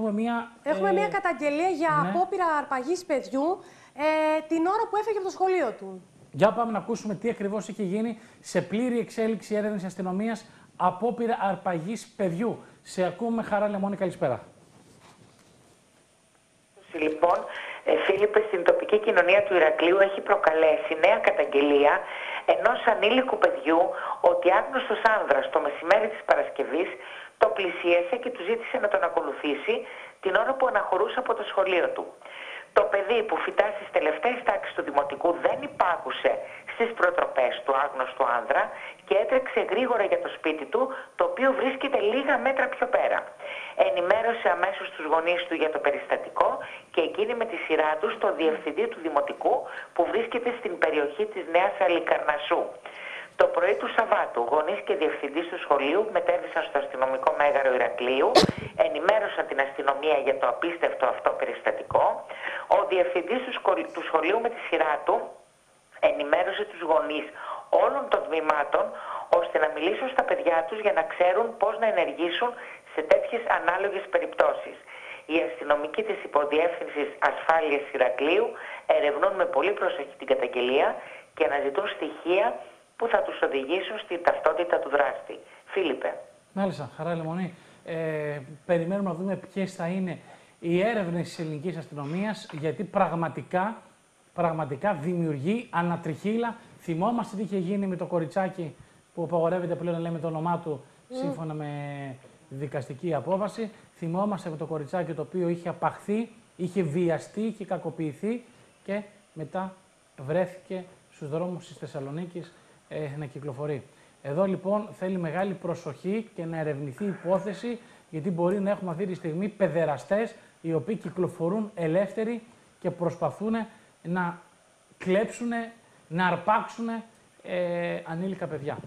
έχουμε μια. Έχουμε ε, μια καταγγελία για ναι. απόπειρα αρπαγής παιδιού ε, την ώρα που έφυγε από το σχολείο του. Για πάμε να ακούσουμε τι ακριβώς έχει γίνει σε πλήρη εξέλιξη έρευνη αστυνομίας απόπειρα αρπαγής παιδιού. Σε ακούμε, Χαρά Λεμόνη, καλησπέρα. Λοιπόν, ε, Φίλιππες, στην τοπική κοινωνία του Ηρακλείου έχει προκαλέσει νέα καταγγελία ενός ανήλικου παιδιού ότι άγνωστος άνδρας το μεσημέρι της Παρασκευής το πλησίασε και του ζήτησε να τον ακολουθήσει την ώρα που αναχωρούσε από το σχολείο του. Το παιδί που φυτά στις τελευταίες τάξεις του Δημοτικού δεν υπάκουσε στις προτροπές του άγνωστου άνδρα και έτρεξε γρήγορα για το σπίτι του, το οποίο βρίσκεται λίγα μέτρα πιο πέρα. Ενημέρωσε αμέσως τους γονείς του για το περιστατικό και εκείνη με τη σειρά τους τον διευθυντή του Δημοτικού που βρίσκεται στην περιοχή της Νέας Αλικαρνασού. Το πρωί του Σαββάτου, γονείς και διευθυντής του σχολείου μετέβησαν στο αστυνομικό μέγαρο Ηρακλείου, ενημέρωσαν την αστυνομία για το απίστευτο αυτό περιστατικό. Ο διευθυντής του, σκολ- του σχολείου με τη σειρά του ενημέρωσε τους γονείς όλων των τμήματων ώστε να μιλήσουν στα παιδιά τους για να ξέρουν πώς να ενεργήσουν σε τέτοιες ανάλογες περιπτώσεις. Οι αστυνομικοί της Υποδιεύθυνσης Ασφάλειας Ηρακλείου ερευνούν με πολύ προσοχή την καταγγελία και αναζητούν στοιχεία που θα τους οδηγήσουν στην ταυτότητα του δράστη. Φίλιππε. Μάλιστα, Χαρά Λεμονή. Ε, περιμένουμε να δούμε ποιες θα είναι οι έρευνες της ελληνικής αστυνομίας, γιατί πραγματικά, πραγματικά δημιουργεί ανατριχίλα. Θυμόμαστε τι είχε γίνει με το κοριτσάκι που απαγορεύεται πλέον να λέμε το όνομά του σύμφωνα με δικαστική απόφαση. Θυμόμαστε με το κοριτσάκι το οποίο είχε απαχθεί, είχε βιαστεί, είχε κακοποιηθεί και μετά βρέθηκε στους δρόμους της Θεσσαλονίκης ε, να κυκλοφορεί. Εδώ λοιπόν θέλει μεγάλη προσοχή και να ερευνηθεί η υπόθεση, γιατί μπορεί να έχουμε αυτή τη στιγμή παιδεραστές οι οποίοι κυκλοφορούν ελεύθεροι και προσπαθούν να κλέψουν, να αρπάξουν ε, ανήλικα παιδιά.